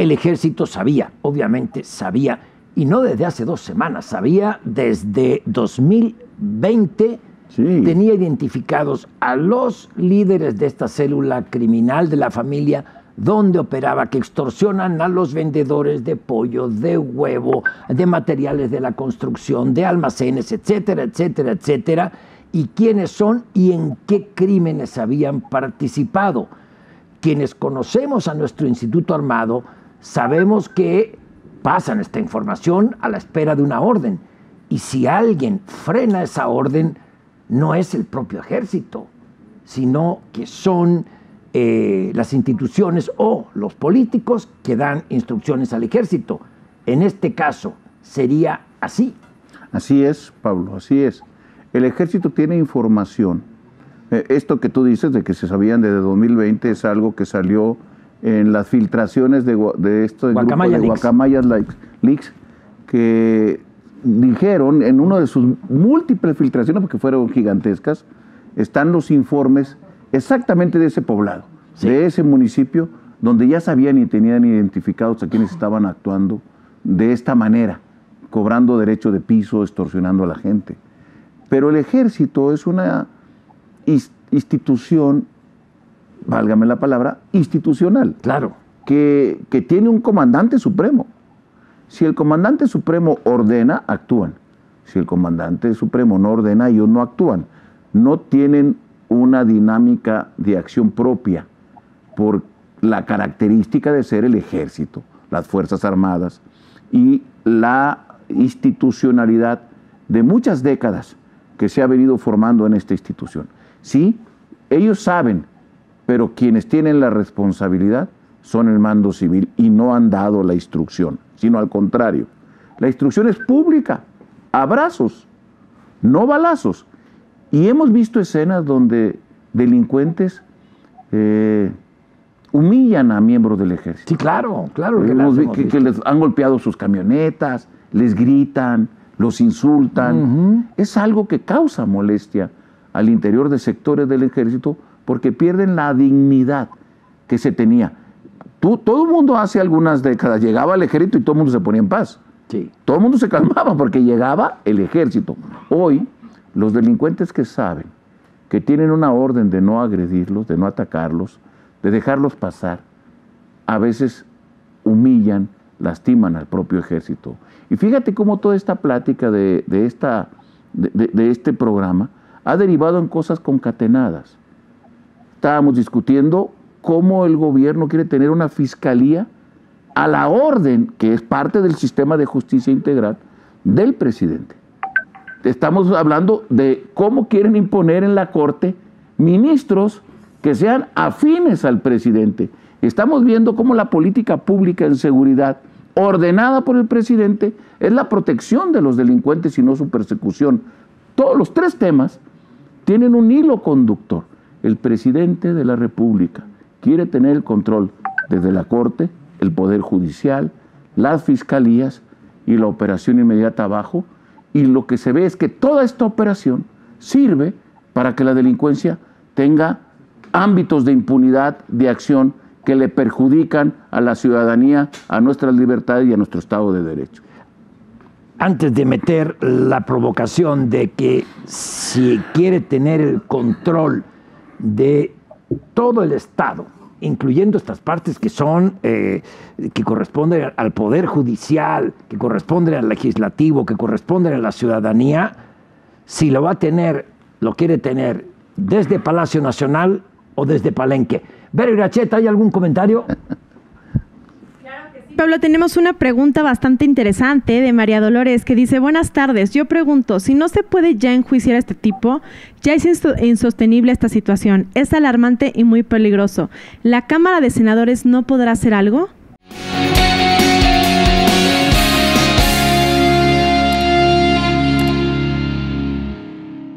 El ejército sabía, obviamente sabía, y no desde hace dos semanas, sabía desde 2020, tenía identificados a los líderes de esta célula criminal de la familia donde operaba, que extorsionan a los vendedores de pollo, de huevo, de materiales de la construcción, de almacenes, etcétera, etcétera, etcétera, y quiénes son y en qué crímenes habían participado. Quienes conocemos a nuestro Instituto Armado sabemos que pasan esta información a la espera de una orden. Y si alguien frena esa orden, no es el propio ejército, sino que son eh, las instituciones o los políticos que dan instrucciones al ejército. En este caso, sería así. Así es, Pablo, así es. El ejército tiene información. Eh, esto que tú dices de que se sabían desde 2020 es algo que salió en las filtraciones de, de esto de Guacamaya Leaks, que dijeron en una de sus múltiples filtraciones, porque fueron gigantescas, están los informes exactamente de ese poblado, de ese municipio, donde ya sabían y tenían identificados a quienes estaban actuando de esta manera, cobrando derecho de piso, extorsionando a la gente. Pero el ejército es una institución, válgame la palabra, institucional. Claro. Que, que tiene un comandante supremo. Si el comandante supremo ordena, actúan. Si el comandante supremo no ordena, ellos no actúan. No tienen una dinámica de acción propia por la característica de ser el ejército, las Fuerzas Armadas y la institucionalidad de muchas décadas que se ha venido formando en esta institución. Sí, ellos saben, pero quienes tienen la responsabilidad son el mando civil y no han dado la instrucción, sino al contrario. La instrucción es pública, abrazos, no balazos. Y hemos visto escenas donde delincuentes eh, humillan a miembros del ejército. Sí, claro, claro. Que, que, les han golpeado sus camionetas, les gritan, los insultan. Es algo que causa molestia al interior de sectores del ejército porque pierden la dignidad que se tenía. Tú, todo el mundo hace algunas décadas llegaba al ejército y todo el mundo se ponía en paz. Sí. Todo el mundo se calmaba porque llegaba el ejército. Hoy los delincuentes que saben que tienen una orden de no agredirlos, de no atacarlos, de dejarlos pasar, a veces humillan, lastiman al propio ejército. Y fíjate cómo toda esta plática de, esta, de, este programa ha derivado en cosas concatenadas. Estábamos discutiendo cómo el gobierno quiere tener una fiscalía a la orden, que es parte del sistema de justicia integral, del presidente estamos hablando de cómo quieren imponer en la Corte ministros que sean afines al presidente. Estamos viendo cómo la política pública en seguridad ordenada por el presidente es la protección de los delincuentes y no su persecución. Todos los tres temas tienen un hilo conductor. El presidente de la República quiere tener el control desde la Corte, el Poder Judicial, las fiscalías y la operación inmediata abajo y lo que se ve es que toda esta operación sirve para que la delincuencia tenga ámbitos de impunidad, de acción, que le perjudican a la ciudadanía, a nuestras libertades y a nuestro Estado de Derecho. Antes de meter la provocación de que si quiere tener el control de todo el Estado, incluyendo estas partes que son, eh, que corresponden al Poder Judicial, que corresponden al Legislativo, que corresponden a la ciudadanía, si lo va a tener, lo quiere tener desde Palacio Nacional o desde Palenque. ¿hay algún comentario? Pablo, tenemos una pregunta bastante interesante de María Dolores que dice, buenas tardes, yo pregunto, si no se puede ya enjuiciar a este tipo, ya es insostenible esta situación, es alarmante y muy peligroso. ¿La Cámara de Senadores no podrá hacer algo?